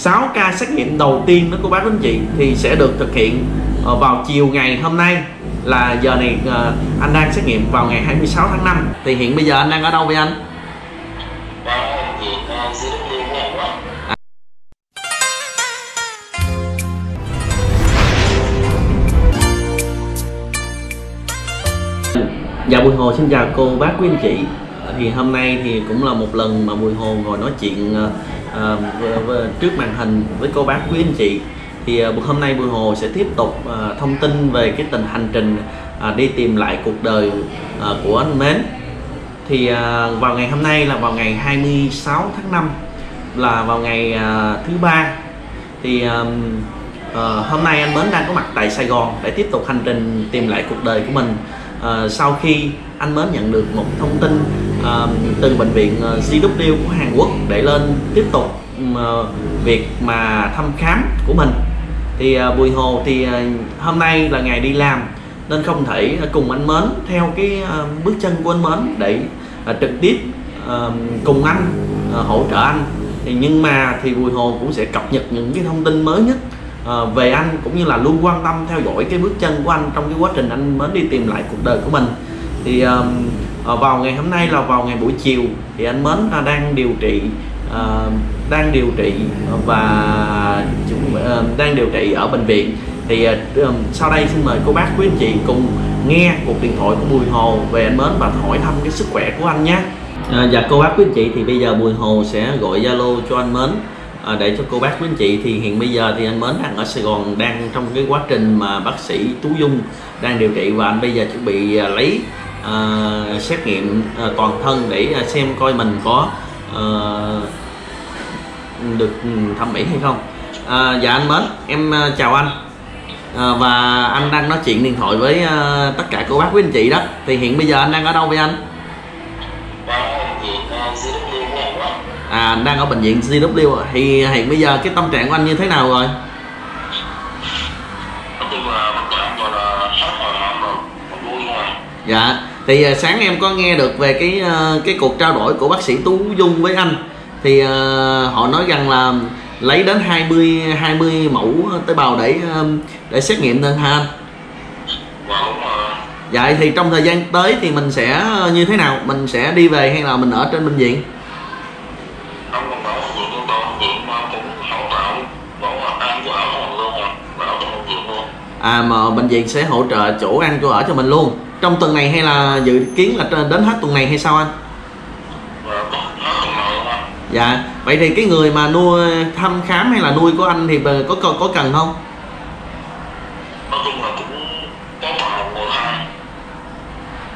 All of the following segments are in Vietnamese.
6 ca xét nghiệm đầu tiên đó cô bác anh chị, thì sẽ được thực hiện ờ, vào chiều ngày hôm nay là giờ này ờ, anh đang xét nghiệm vào ngày 26 tháng 5 thì hiện bây giờ anh đang ở đâu vậy anh? Dạ Bùi Hồ xin chào cô bác quý anh chị thì hôm nay thì cũng là một lần mà Bùi Hồ ngồi nói chuyện ờ, Ờ, trước màn hình với cô bác quý anh chị, thì ờ, hôm nay Bùi Hồ sẽ tiếp tục ờ, thông tin về cái tình hành trình đi tìm lại cuộc đời của anh Mến. Thì vào ngày hôm nay là vào ngày 26 tháng 5 là vào ngày thứ ba. Thì hôm nay anh Mến đang có mặt tại Sài Gòn để tiếp tục hành trình tìm lại cuộc đời của mình. Sau khi anh Mến nhận được một thông tin À, uh, từ bệnh viện à, ờ, GW của Hàn Quốc để lên tiếp tục uh, việc mà thăm khám của mình. Thì uh, Bùi Hồ thì uh, hôm nay là ngày đi làm nên không thể cùng anh Mến theo cái uh, bước chân của anh Mến để uh, trực tiếp uh, cùng anh uh, hỗ trợ anh. Thì nhưng mà thì Bùi Hồ cũng sẽ cập nhật những cái thông tin mới nhất ờ, về anh cũng như là luôn quan tâm theo dõi cái bước chân của anh trong cái quá trình anh Mến đi tìm lại cuộc đời của mình. Thì ờm, Ờ, vào ngày hôm nay là vào ngày buổi chiều thì anh Mến à, đang điều trị ờ, đang điều trị và chúng- ờ, đang điều trị ở bệnh viện. Thì sau đây xin mời cô bác quý anh chị cùng nghe cuộc điện thoại của Bùi Hồ về anh Mến và hỏi thăm cái sức khỏe của anh nhé. À, dạ cô bác quý anh chị thì bây giờ Bùi Hồ sẽ gọi Zalo cho anh Mến. À, để cho cô bác quý anh chị thì hiện bây giờ thì anh Mến đang ở Sài Gòn đang trong cái quá trình mà bác sĩ Tú Dung đang điều trị và anh bây giờ chuẩn bị lấy à, xét nghiệm à, toàn thân để à, xem coi mình có à, được thẩm mỹ hay không. À, dạ anh Mến em à, chào anh. À, và anh đang nói chuyện điện thoại với à, tất cả cô bác quý anh chị đó. Thì hiện bây giờ anh đang ở đâu với anh? CW À anh đang ở bệnh viện GW thì hiện bây giờ cái tâm trạng của anh như thế nào rồi? Dạ. Thì à, sáng em có nghe được về cái à, cái cuộc trao đổi của bác sĩ Tú Dung với anh thì à, họ nói rằng là lấy đến 20 20 mẫu tế bào để để xét nghiệm nên hả anh? Rồi Dạ thì trong thời gian tới thì mình sẽ như thế nào? Mình sẽ đi về hay là mình ở trên bệnh viện? À mà bệnh viện sẽ hỗ trợ chỗ ăn chỗ ở cho mình luôn. Trong tuần này hay là dự kiến là đến hết tuần này hay sao anh? Tuần Dạ, vậy thì cái người mà nuôi thăm khám hay là nuôi của anh thì có có, có cần không? Là cũng có một người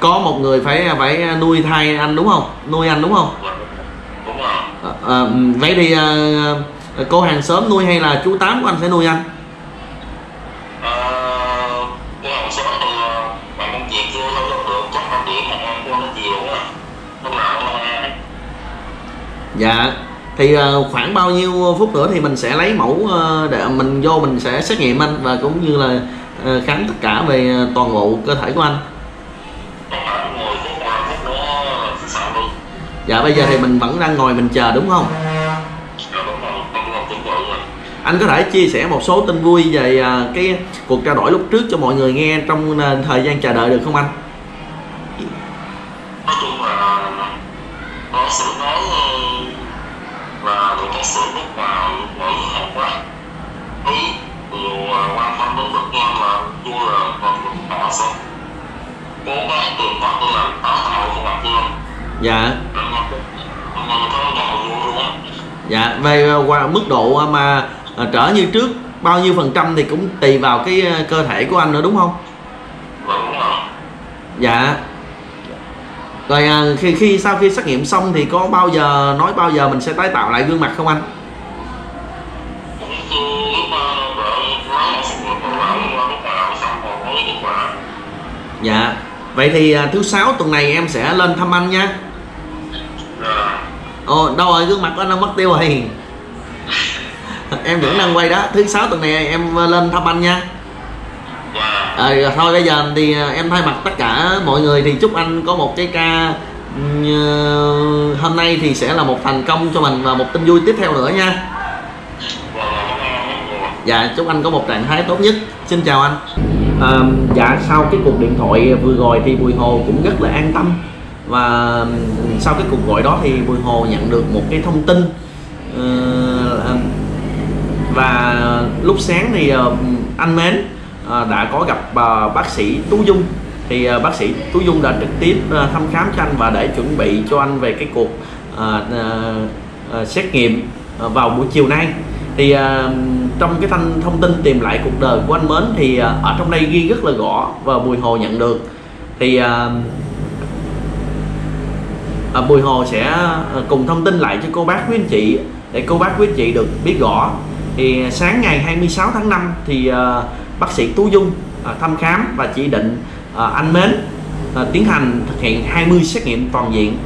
Có một người phải phải nuôi thai anh đúng không? Nuôi anh đúng không? Đúng rồi À, à, vậy thì à, cô hàng xóm nuôi hay là chú tám của anh sẽ nuôi anh? Dạ. Thì ờ, khoảng bao nhiêu phút nữa thì mình sẽ lấy mẫu ờ, để mình vô mình sẽ xét nghiệm anh và cũng như là ờ, khám tất cả về toàn bộ cơ thể của anh. Có khoảng 10 phút 15 phút luôn Dạ bây giờ thì mình vẫn đang ngồi mình chờ đúng không? Anh có thể chia sẻ một số tin vui về cái cuộc trao đổi lúc trước cho mọi người nghe trong thời gian chờ đợi được không anh? Nói chung là nó sự nói là nước ngoài Mỹ Hàn Quốc Ý Đều ờ, quan tâm đến bệnh nhân là Chưa là còn họ sẽ Cố gắng tìm cách để làm táo tạo cho bệnh nhân Dạ, á dạ về qua mức độ à, mà à, trở như trước bao nhiêu phần trăm thì cũng tùy vào cái à, cơ thể của anh nữa đúng không? Rồi Dạ. Rồi à, khi khi sau khi xét nghiệm xong thì có bao giờ nói bao giờ mình sẽ tái tạo lại gương mặt không anh? Dạ. Vậy thì à, thứ sáu tuần này em sẽ lên thăm anh nha. Ồ, đâu rồi gương mặt của anh đâu mất tiêu rồi. em vẫn đang quay đó. Thứ sáu tuần này em lên thăm anh nha. À, thôi bây giờ thì ờ, em thay mặt tất cả mọi người thì chúc anh có một cái ca ờ, hôm nay thì sẽ là một thành công cho mình và một tin vui tiếp theo nữa nha. và dạ chúc anh có một trạng thái tốt nhất xin chào anh à, dạ sau cái cuộc điện thoại vừa rồi thì bùi hồ cũng rất là an tâm và sau cái cuộc gọi đó thì bùi hồ nhận được một cái thông tin uh, và lúc sáng thì uh, anh mến À, đã có gặp à, bác sĩ tú dung. Thì à, bác sĩ tú dung đã trực tiếp thăm khám cho anh và để chuẩn bị cho anh về cái cuộc xét nghiệm vào buổi chiều nay. Thì trong cái thanh thông tin tìm lại cuộc đời của anh mến thì ở trong đây ghi rất là rõ và bùi hồ nhận được. Thì bùi hồ sẽ cùng thông tin lại cho cô bác quý anh chị để cô bác quý anh chị được biết rõ. Thì sáng ngày 26 tháng 5 thì uh, bác sĩ Tú Dung à, thăm khám và chỉ định à, anh Mến à, tiến hành thực hiện 20 xét nghiệm toàn diện.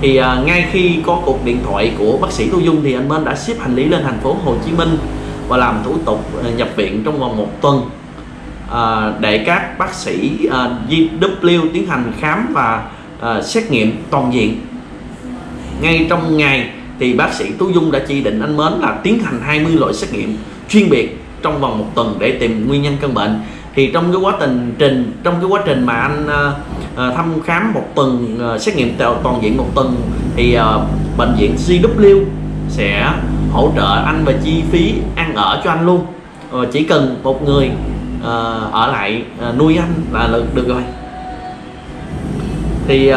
Thì à, ngay khi có cuộc điện thoại của bác sĩ Tú Dung thì anh Mến đã xếp hành lý lên thành phố Hồ Chí Minh và làm thủ tục à, nhập viện trong vòng một tuần. À, để các bác sĩ à, GW tiến hành khám và à, xét nghiệm toàn diện. Ngay trong ngày thì bác sĩ Tú Dung đã chỉ định anh Mến là tiến hành 20 loại xét nghiệm chuyên biệt trong vòng một tuần để tìm nguyên nhân căn bệnh. Thì trong cái quá trình trình trong cái quá trình mà anh uh, thăm khám một tuần uh, xét nghiệm toàn diện một tuần thì uh, bệnh viện CW sẽ hỗ trợ anh về chi phí ăn ở cho anh luôn. Uh, chỉ cần một người uh, ở lại uh, nuôi anh là được, được rồi. Thì uh,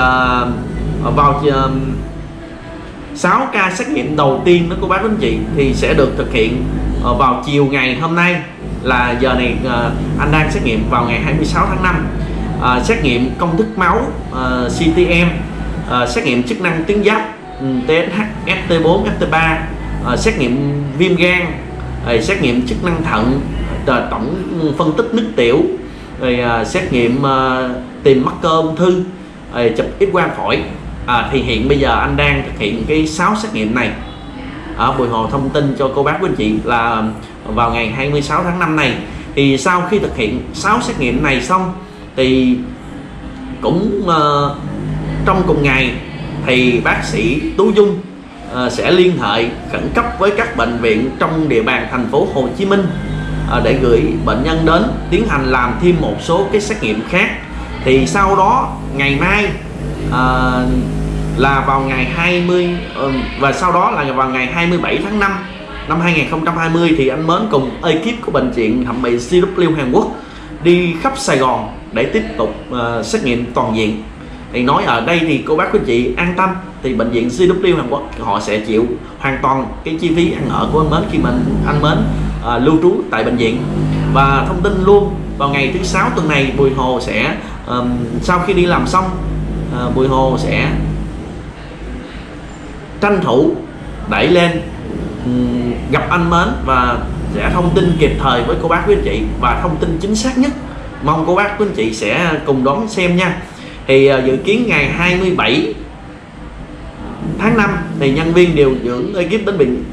vào uh, 6 ca xét nghiệm đầu tiên đó cô bác anh chị thì sẽ được thực hiện ờ, vào chiều ngày hôm nay là giờ này ờ, anh đang xét nghiệm vào ngày 26 tháng 5 à, ờ, xét nghiệm công thức máu uh, CTM uh, xét nghiệm chức năng tuyến giáp TSH FT4 FT3 uh, xét nghiệm viêm gan rồi xét nghiệm chức năng thận tổng phân tích nước tiểu rồi uh, xét nghiệm uh, tìm mắc cơ ung thư rồi chụp x quang phổi à, thì hiện bây giờ anh đang thực hiện cái 6 xét nghiệm này. Ở Bùi Hồ thông tin cho cô bác quý anh chị là vào ngày 26 tháng 5 này thì sau khi thực hiện 6 xét nghiệm này xong thì cũng uh, trong cùng ngày thì bác sĩ Tú Dung uh, sẽ liên hệ khẩn cấp với các bệnh viện trong địa bàn thành phố Hồ Chí Minh uh, để gửi bệnh nhân đến tiến hành làm thêm một số cái xét nghiệm khác. Thì sau đó ngày mai à, là vào ngày 20 ờ, và sau đó là vào ngày 27 tháng 5 năm 2020 thì anh Mến cùng ekip của bệnh viện thẩm mỹ CW Hàn Quốc đi khắp Sài Gòn để tiếp tục uh, xét nghiệm toàn diện. Thì nói ở đây thì cô bác quý chị an tâm thì bệnh viện CW Hàn Quốc họ sẽ chịu hoàn toàn cái chi phí ăn ở của anh Mến khi mình anh Mến uh, lưu trú tại bệnh viện. Và thông tin luôn vào ngày thứ sáu tuần này Bùi Hồ sẽ um, sau khi đi làm xong à, Bùi Hồ sẽ tranh thủ đẩy lên um, gặp anh Mến và sẽ thông tin kịp thời với cô bác quý anh chị và thông tin chính xác nhất. Mong cô bác quý anh chị sẽ cùng đón xem nha. Thì uh, dự kiến ngày 27 tháng 5 thì nhân viên điều dưỡng ekip đến bệnh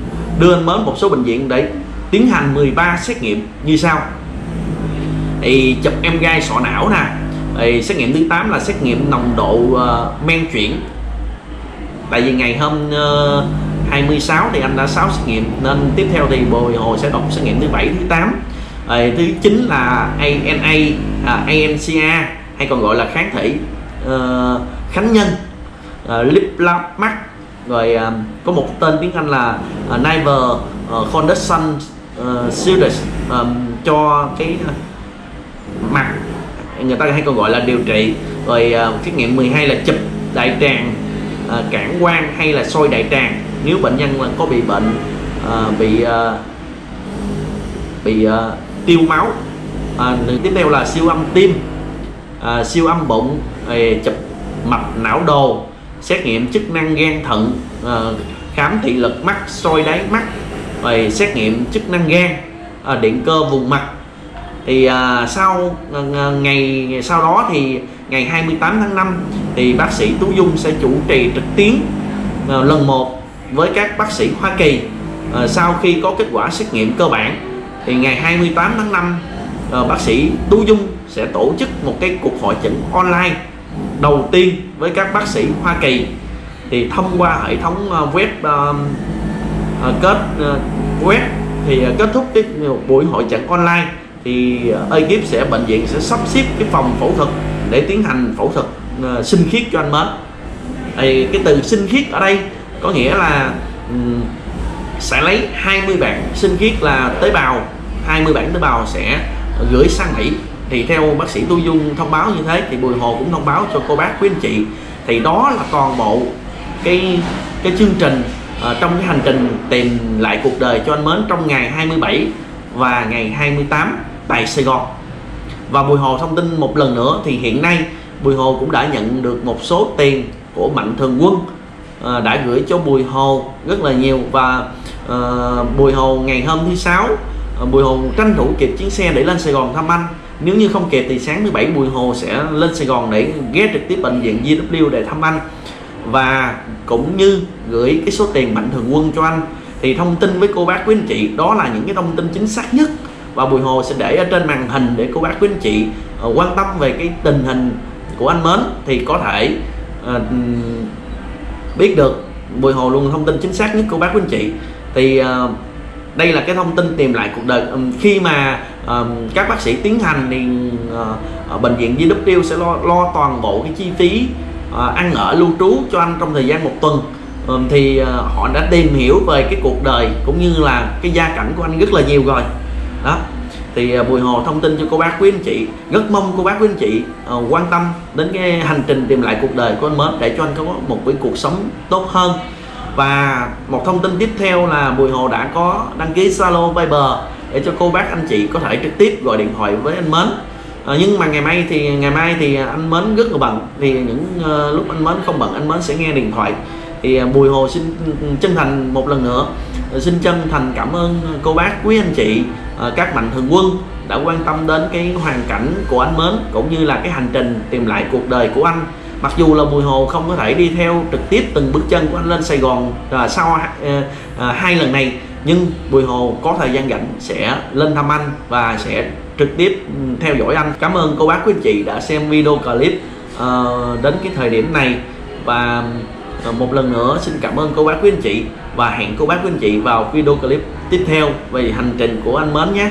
đưa anh Mến một số bệnh viện để tiến hành 13 xét nghiệm như sau. Thì chụp em gai sọ não nè thì xét nghiệm thứ 8 là xét nghiệm nồng độ uh, men chuyển. Tại vì ngày hôm ờ, uh, 26 thì anh đã 6 xét nghiệm nên tiếp theo thì bồi hồi sẽ đọc xét nghiệm thứ 7 thứ 8 rồi ờ, thứ 9 là ANA à, ANCA hay còn gọi là kháng thể uh, khánh nhân uh, lip mắt rồi uh, có một tên tiếng Anh là uh, Niver uh, Conduction uh, Series um, cho cái uh, mặt người ta hay còn gọi là điều trị. Rồi à, uh, xét nghiệm 12 là chụp đại tràng uh, cản quan hay là soi đại tràng. Nếu bệnh nhân là có bị bệnh uh, bị uh, bị uh, tiêu máu à, tiếp theo là siêu âm tim à, siêu âm bụng chụp mạch não đồ xét nghiệm chức năng gan thận à, khám thị lực mắt soi đáy mắt rồi xét nghiệm chức năng gan à, điện cơ vùng mặt thì à, sau à, à, ngày sau đó thì ngày 28 tháng 5 thì bác sĩ Tú Dung sẽ chủ trì trực tuyến à, lần một với các bác sĩ Hoa Kỳ. À, sau khi có kết quả xét nghiệm cơ bản thì ngày 28 tháng 5 à, bác sĩ Tú Dung sẽ tổ chức một cái cuộc hội chẩn online đầu tiên với các bác sĩ Hoa Kỳ. Thì thông qua hệ thống à, web uh, kết uh, web thì kết thúc cái buổi hội chẩn online thì ờ, ekip sẽ bệnh viện sẽ sắp xếp cái phòng phẫu thuật để tiến hành phẫu thuật uh, sinh khiết cho anh mến. Thì cái từ sinh khiết ở đây có nghĩa là um, sẽ lấy 20 bản sinh khiết là tế bào 20 bản tế bào sẽ gửi sang Mỹ. Thì theo bác sĩ Tu Dung thông báo như thế thì Bùi Hồ cũng thông báo cho cô bác quý anh chị. Thì đó là toàn bộ cái cái chương trình uh, trong cái hành trình tìm lại cuộc đời cho anh Mến trong ngày 27 và ngày 28 tại Sài Gòn. Và Bùi Hồ thông tin một lần nữa thì hiện nay Bùi Hồ cũng đã nhận được một số tiền của Mạnh Thường Quân à, đã gửi cho Bùi Hồ rất là nhiều. Và à, Bùi Hồ ngày hôm thứ sáu à, Bùi Hồ tranh thủ kịp chuyến xe để lên Sài Gòn thăm anh. Nếu như không kịp thì sáng thứ bảy Bùi Hồ sẽ lên Sài Gòn để ghé trực tiếp bệnh viện GW để thăm anh. Và cũng như gửi cái số tiền Mạnh Thường Quân cho anh thì thông tin với cô bác quý anh chị đó là những cái thông tin chính xác nhất và Bùi Hồ sẽ để ở trên màn hình để cô bác quý anh chị ờ, quan tâm về cái tình hình của anh Mến thì có thể uh, biết được. Bùi Hồ luôn thông tin chính xác nhất cô bác quý anh chị. Thì uh, đây là cái thông tin tìm lại cuộc đời um, khi mà um, các bác sĩ tiến hành thì uh, bệnh viện GW sẽ lo, lo toàn bộ cái chi phí uh, ăn ở lưu trú cho anh trong thời gian một tuần. Um, thì uh, họ đã tìm hiểu về cái cuộc đời cũng như là cái gia cảnh của anh rất là nhiều rồi đó. Thì à, Bùi Hồ thông tin cho cô bác quý anh chị rất mong cô bác quý anh chị uh, quan tâm đến cái hành trình tìm lại cuộc đời của anh Mến để cho anh có một cái cuộc sống tốt hơn. Và một thông tin tiếp theo là Bùi Hồ đã có đăng ký Zalo Viber để cho cô bác anh chị có thể trực tiếp gọi điện thoại với anh Mến. À, nhưng mà ngày mai thì ngày mai thì anh Mến rất là bận thì những uh, lúc anh Mến không bận anh Mến sẽ nghe điện thoại thì à, Bùi Hồ xin ừ, chân thành một lần nữa ờ, xin chân thành cảm ơn cô bác quý anh chị ờ, các mạnh thường quân đã quan tâm đến cái hoàn cảnh của anh Mến cũng như là cái hành trình tìm lại cuộc đời của anh. Mặc dù là Bùi Hồ không có thể đi theo trực tiếp từng bước chân của anh lên Sài Gòn à, sau à, à, hai lần này nhưng Bùi Hồ có thời gian rảnh sẽ lên thăm anh và sẽ trực tiếp ừ, theo dõi anh. Cảm ơn cô bác quý anh chị đã xem video clip à, đến cái thời điểm này. Và Ờ, một lần nữa, xin cảm ơn cô bác quý anh chị và hẹn cô bác quý anh chị vào video clip tiếp theo về hành trình của anh Mến nhé.